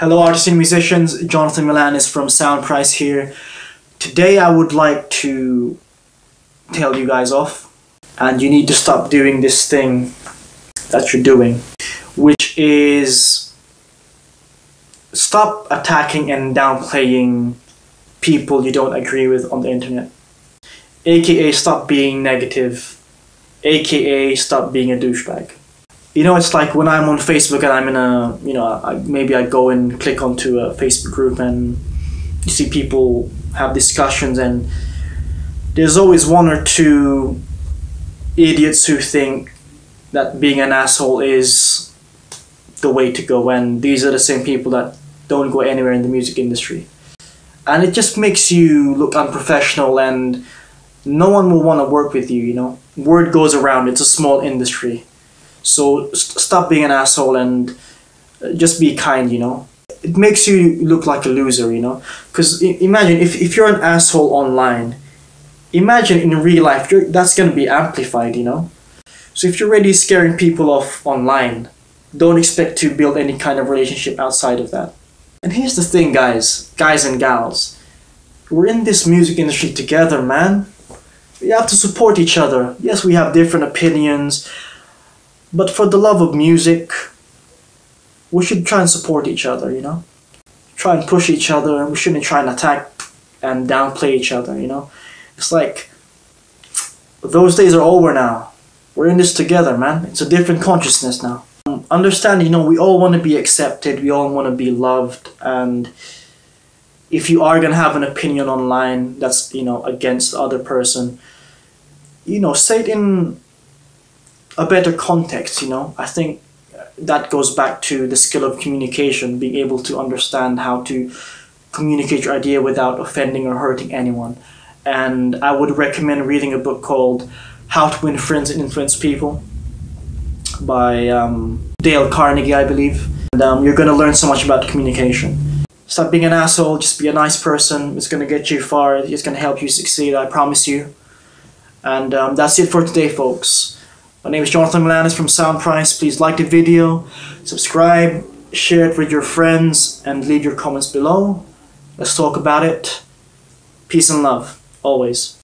Hello artists and musicians, Jonathan Milanes from Soundprise here. Today I would like to tell you guys off and you need to stop doing this thing that you're doing which is stop attacking and downplaying people you don't agree with on the internet. Aka stop being negative. Aka stop being a douchebag you know it's like when i'm on facebook and i'm in a you know I, maybe i go and click onto a facebook group and you see people have discussions and there's always one or two idiots who think that being an asshole is the way to go and these are the same people that don't go anywhere in the music industry. And it just makes you look unprofessional and no one will want to work with you you know? Word goes around it's a small industry so st- stop being an asshole and uh, just be kind, you know. It makes you look like a loser, you know. Because I- imagine if, if you're an asshole online, imagine in real life, that's going to be amplified, you know. So if you're already scaring people off online, don't expect to build any kind of relationship outside of that. And here's the thing, guys, guys and gals. We're in this music industry together, man. We have to support each other. Yes, we have different opinions, but for the love of music, we should try and support each other, you know? Try and push each other, and we shouldn't try and attack and downplay each other, you know? It's like, those days are over now. We're in this together, man. It's a different consciousness now. Um, Understand, you know, we all want to be accepted, we all want to be loved, and if you are gonna have an opinion online that's, you know, against the other person, you know, say it in a better context, you know. I think that goes back to the skill of communication, being able to understand how to communicate your idea without offending or hurting anyone. And I would recommend reading a book called How to Win Friends and Influence People by um, Dale Carnegie, I believe. And um, you're going to learn so much about communication. Stop being an asshole, just be a nice person. It's going to get you far, it's going to help you succeed, I promise you. And um, that's it for today, folks. My name is Jonathan Milanes from Soundprise. Please like the video, subscribe, share it with your friends, and leave your comments below. Let's talk about it. Peace and love, always.